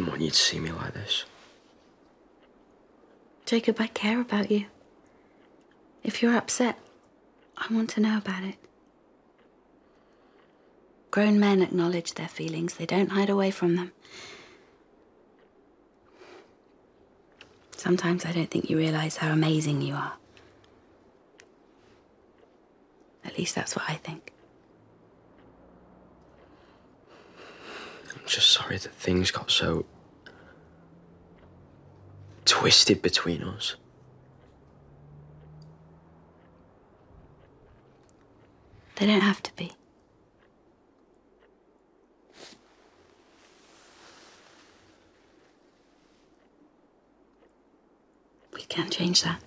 didn't want you to see me like this. Jacob, I care about you. If you're upset, I want to know about it. Grown men acknowledge their feelings, they don't hide away from them. Sometimes I don't think you realize how amazing you are. At least that's what I think. I'm just sorry that things got so twisted between us. They don't have to be. We can't change that.